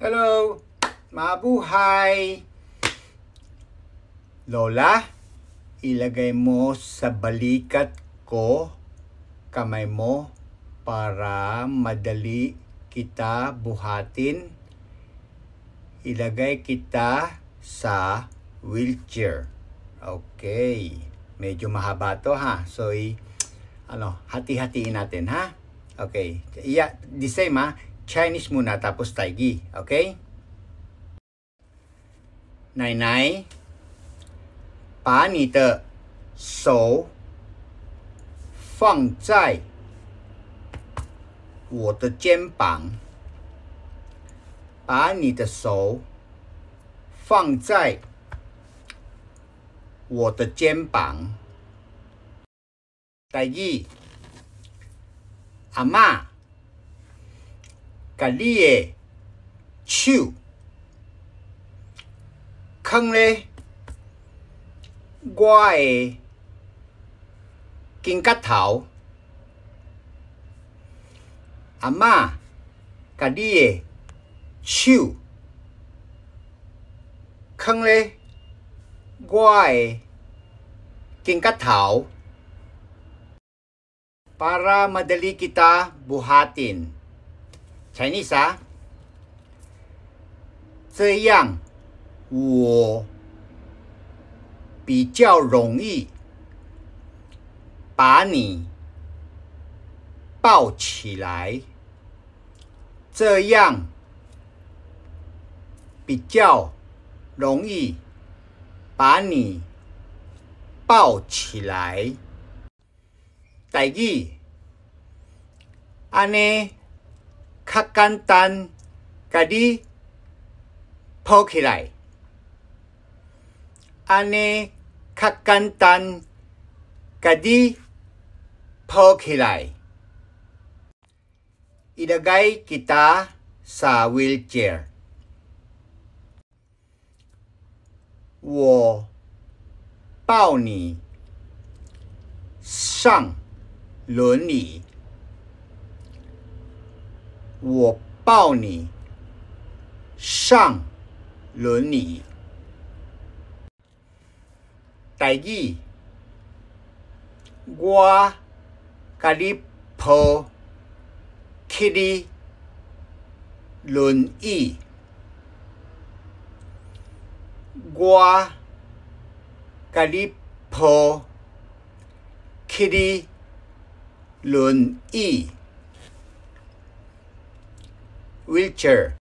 Hello, mabuhay! Lola, ilagay mo sa balikat ko kamay mo para madali kita buhatin. Ilagay kita sa wheelchair. Okay. Medyo mahaba to ha. So, i- ano, hati-hatiin natin ha. Okay. Yeah, the same ha. Chinese muna tapos Taigi. Okay? 奶奶，把你的手放在我的肩膀，把你的手放在我的肩膀。第二，阿嬷，甲你的手放咧我的肩胛头。阿嬷，甲你的手放咧我的肩胛头，para madali kita buhatin. Chinese 啊，这样我比较容易把你抱起来，这样比较容易把你抱起来。第二，安尼较简单，甲你抱起来。安尼较简单，甲你抱起来。Ilagay kita sa wheelchair. 我抱你上轮椅。我抱你上轮椅。第二，我甲你抱去你轮椅。我甲你抱去你轮椅。Wheelchair